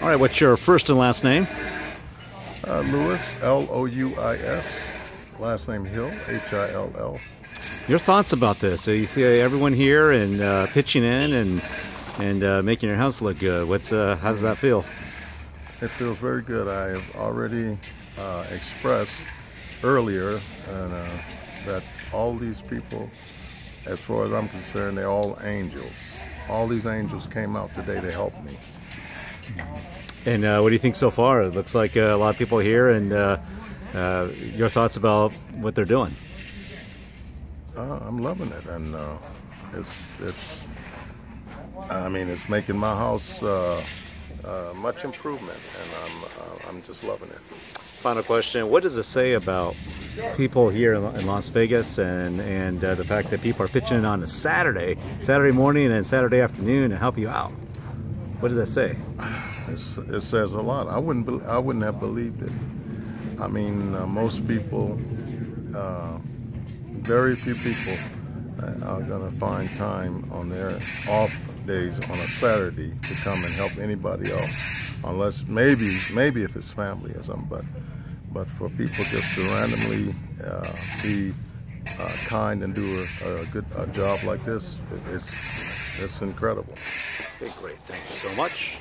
All right, what's your first and last name? Uh, Louis, L O U I S. Last name Hill, H I L L. Your thoughts about this? So you see everyone here and uh, pitching in and and uh, making your house look good. What's uh, how does that feel? It feels very good. I have already uh, expressed earlier and, uh, that all these people, as far as I'm concerned, they're all angels. All these angels came out today to help me. And uh, what do you think so far? It looks like uh, a lot of people here, and uh, uh, your thoughts about what they're doing? Uh, I'm loving it, and uh, it's it's. I mean, it's making my house uh, uh, much improvement, and I'm uh, I'm just loving it. Final question: What does it say about people here in Las Vegas, and and uh, the fact that people are pitching in on a Saturday, Saturday morning, and Saturday afternoon to help you out? What does that say? It's, it says a lot. I wouldn't be, I wouldn't have believed it. I mean, uh, most people, uh, very few people uh, are gonna find time on their off days on a Saturday to come and help anybody else, unless maybe maybe if it's family or something. But but for people just to randomly uh, be uh, kind and do a, a good a job like this, it, it's it's incredible. Okay, great. Thank you so much.